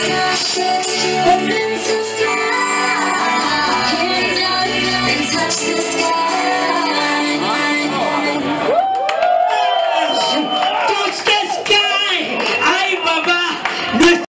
I've been so far. Hands out and touch the sky.